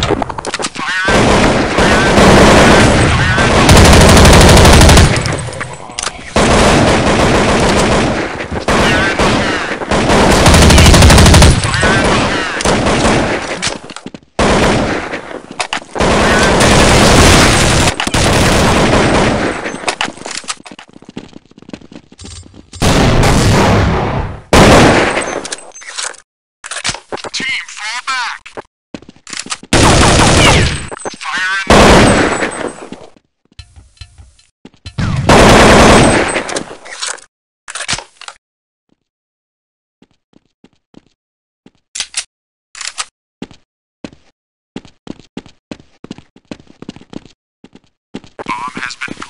system. has been